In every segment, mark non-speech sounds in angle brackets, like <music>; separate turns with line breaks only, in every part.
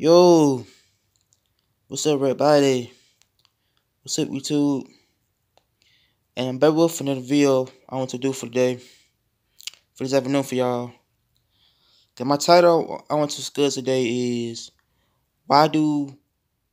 Yo, what's up, everybody? What's up, YouTube? And I'm back with another video I want to do for today, for this afternoon for y'all. Okay, my title I want to discuss today is why do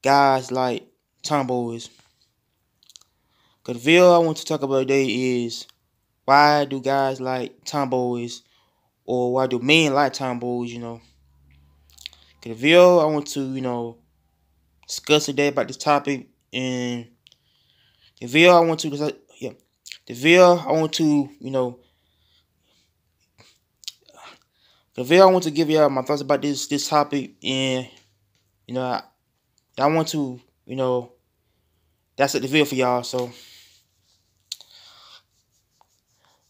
guys like tomboys? Cause the video I want to talk about today is why do guys like tomboys, or why do men like tomboys? You know. The video. I want to you know discuss today about this topic. And the video I want to yeah the video I want to you know the video I want to give y'all my thoughts about this this topic. And you know I, I want to you know that's the video for y'all. So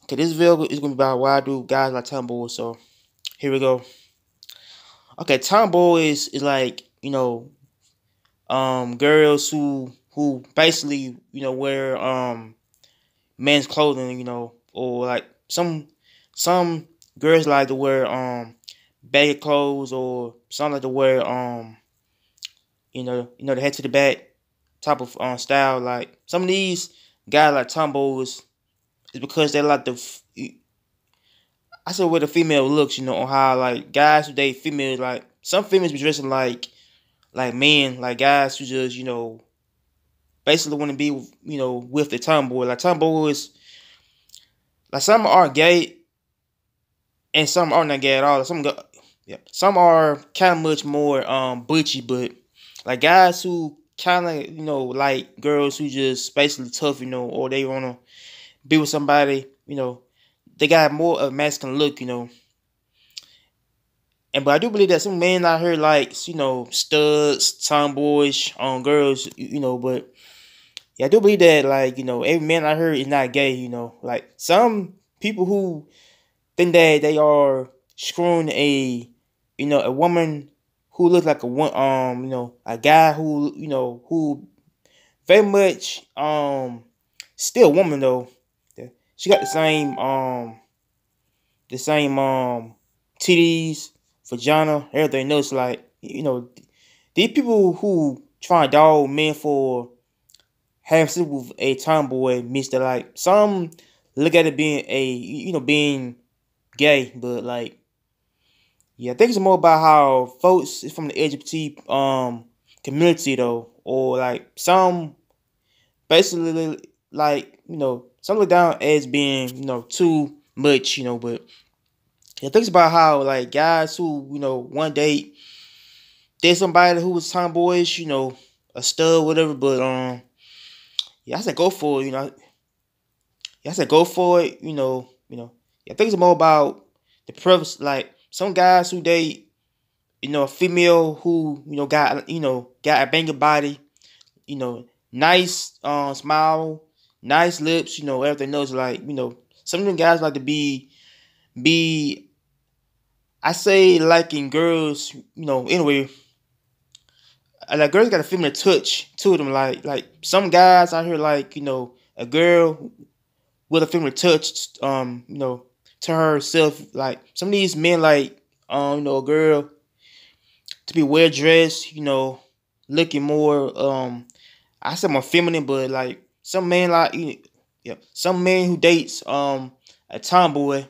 okay this video is gonna be about why I do guys like Tumble. so here we go okay tomboys is like you know um girls who who basically you know wear um men's clothing you know or like some some girls like to wear um baggy clothes or some like to wear um you know you know the head to the back type of um style. Like some of these guys like tomboys is because they like the I said where the female looks, you know, on how like guys who date females, like some females be dressing like like men, like guys who just, you know, basically want to be, you know, with the tomboy. Like tomboys, like some are gay, and some are not gay at all. Some, go, yeah, some are kind of much more um butchy, but like guys who kind of, you know, like girls who just basically tough, you know, or they wanna be with somebody, you know, they got more of masculine look, you know. And but I do believe that some men out here like you know studs, tomboys, um, girls, you know. But yeah, I do believe that like you know every man out here is not gay. You know, like some people who think that they are screwing a you know a woman who looks like a one um you know a guy who you know who very much um still a woman though. She got the same um the same um titties vagina, everything else. Like, you know, these people who try to dog men for having sex with a tomboy that like some look at it being a you know being gay, but like yeah, I think it's more about how folks from the LGBT um community though, or like some basically like you know some look down as being you know too much, you know, but yeah, thinks about how like guys who you know one date date somebody who was tomboyish, you know, a stud, whatever. But um, yeah, I said go for it. You know, yeah, I said go for it. You know, you know. Yeah, I think it's more about the preference. Like some guys who date, you know, a female who you know got you know got a banger body, you know, nice um smile, nice lips, you know, everything else. Like you know, some of them guys like to be be I say liking girls, you know, anyway. Like girls got a feminine touch to them. Like like some guys out here like, you know, a girl with a feminine touch, um, you know, to herself. Like some of these men like um, you know, a girl to be well dressed, you know, looking more um I said more feminine, but like some men like you yeah, some man who dates um a tomboy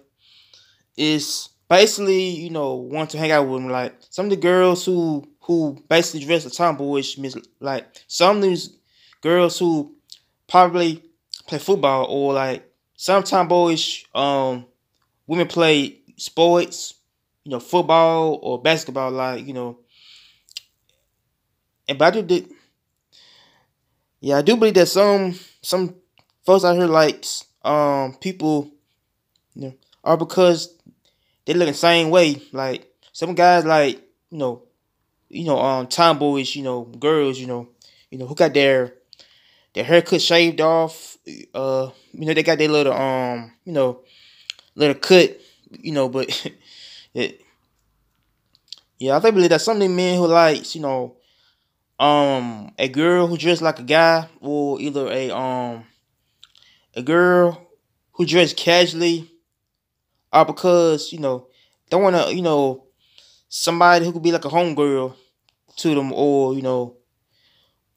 is basically, you know, want to hang out with them. Like some of the girls who who basically dress a tomboyish, like some of these girls who probably play football or like some tomboyish um women play sports, you know, football or basketball, like you know. And but I do yeah, I do believe that some some folks out here likes um people, you know, are because they look the same way. Like some guys, like you know, you know, um, tomboys, you know, girls, you know, you know, who got their their haircut shaved off. Uh, you know, they got their little um, you know, little cut, you know, but it, yeah, I think believe that some of the men who likes, you know, um, a girl who dressed like a guy, or either a um, a girl who dressed casually or because, you know, don't want to, you know, somebody who could be like a homegirl to them, or you know,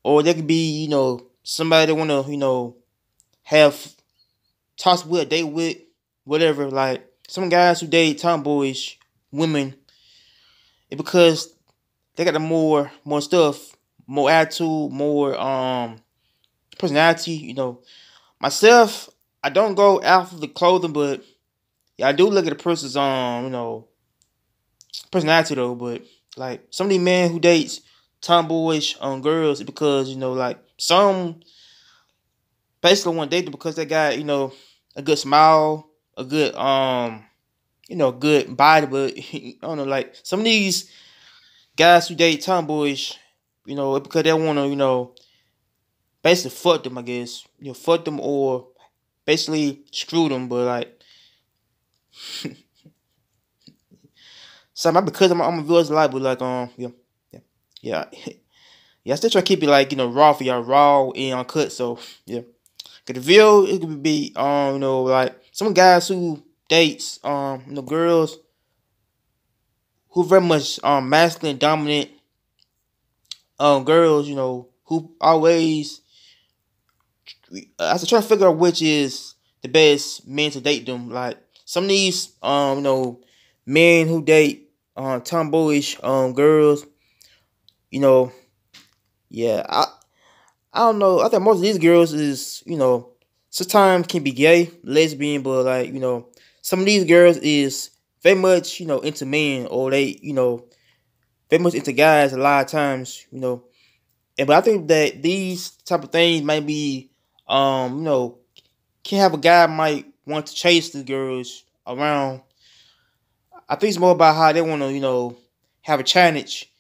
or they could be you know somebody that wanna you know have talks with, date with, whatever. Like some guys who date tomboyish women, because they got the more more stuff, more attitude, more um personality. You know, myself, I don't go after the clothing, but yeah, I do look at the person's um, you know, personality though. But like some of these men who dates tomboyish um girls because you know like some basically want to date them because they got you know a good smile, a good um, you know, good body, but <laughs> I don't know like some of these guys who date tomboyish, you know, because they want to you know basically fuck them, I guess. You know, fuck them or basically screw them, but like <laughs> so my because I'm I'm a viewers live, but like um yeah yeah yeah <laughs> yeah I still try to keep it like you know raw for y'all raw and uncut. So yeah, cause the video it could be um you know like some guys who dates um you know girls who very much um masculine dominant um girls you know who always I was trying to figure out which is the best men to date them. Like some of these, um, you know, men who date um tomboyish um girls, you know, yeah, I I don't know. I think most of these girls is, you know, sometimes can be gay, lesbian, but like, you know, some of these girls is very much, you know, into men or they, you know, much into guys a lot of times, you know. And but I think that these type of things might be um, you know, can have a guy might want to chase the girls around. I think it's more about how they want to, you know, have a challenge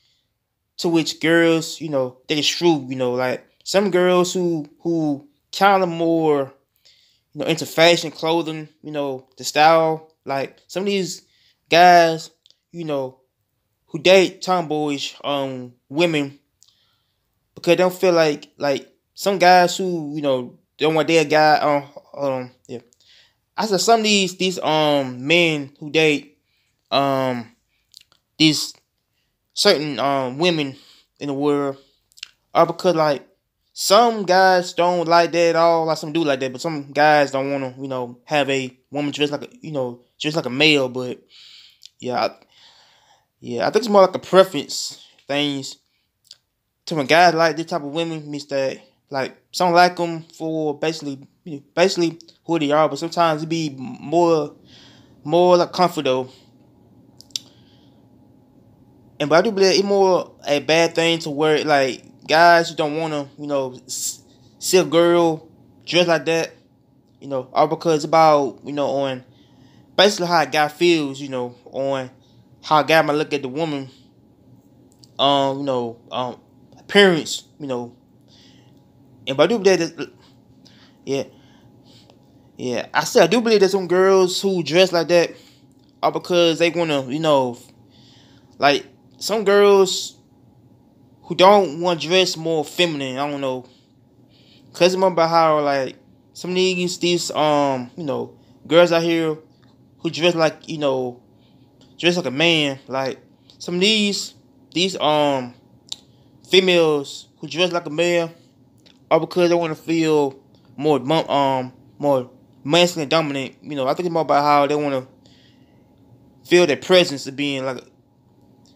to which girls, you know, they can you know, like some girls who who kind of more, you know, into fashion, clothing, you know, the style. Like some of these guys, you know, who date tomboyish um women because they don't feel like like some guys who you know don't want their guy um um yeah. I said some of these these um men who date um these certain um women in the world are because like some guys don't like that at all. Like some do like that, but some guys don't want to, you know, have a woman dressed like a, you know, just like a male. But yeah, I, yeah, I think it's more like a preference things. To when guys like this type of women, means that like some like them for basically basically who they are, but sometimes it be more more like comfort though. And but I do believe it's more a bad thing to where like guys who don't want to you know see a girl dressed like that, you know, all because about you know on basically how a guy feels, you know, on how a guy might look at the woman, um, you know, um, appearance, you know, and but I do believe that, yeah, yeah. I said I do believe that some girls who dress like that are because they wanna, you know, like some girls who don't want to dress more feminine. I don't know, cause remember how like some of these these um you know girls out here who dress like you know dress like a man. Like some of these these um females who dress like a man or because they want to feel more um more masculine dominant. You know, I think it's more about how they want to feel their presence of being like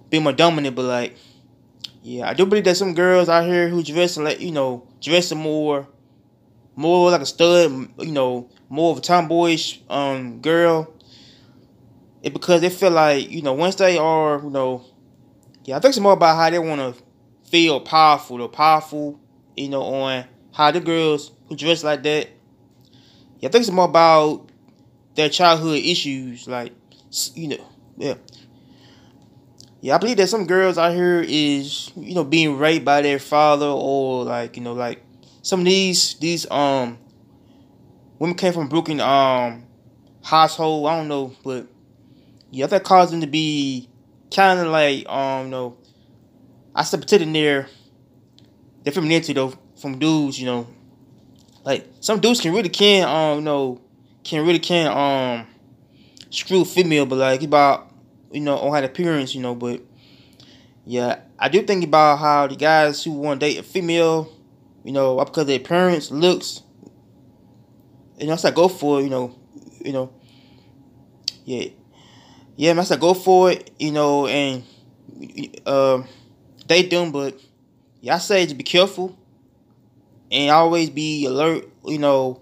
being more dominant. But like, yeah, I do believe that some girls out here who dress like you know dressing more more like a stud. You know, more of a tomboyish um girl. It because they feel like you know once they are you know, yeah, I think it's more about how they want to feel powerful or powerful you know, on how the girls who dress like that. Yeah, I think it's more about their childhood issues, like you know, yeah. Yeah, I believe that some girls out here is, you know, being raped by their father or like, you know, like some of these these um women came from broken um household, I don't know, but yeah, that caused them to be kind of like um, know, I said pretending they're their femininity though from dudes, you know. Like some dudes can really can um you know can really can um screw female, but like about you know on the appearance, you know, but yeah, I do think about how the guys who want to date a female, you know, because their appearance, looks, you know, I said go for you know, you know, yeah, yeah, man, I said go for it, you know, and uh, date them, but yeah, I say to be careful and always be alert, you know,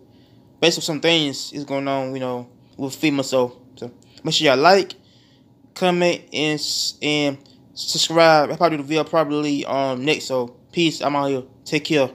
based on some things is going on, you know, with female. So, so make sure y'all like, comment, and and subscribe. I'll probably do the video probably um next. So peace. I'm out here. Take care.